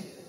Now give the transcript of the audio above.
you.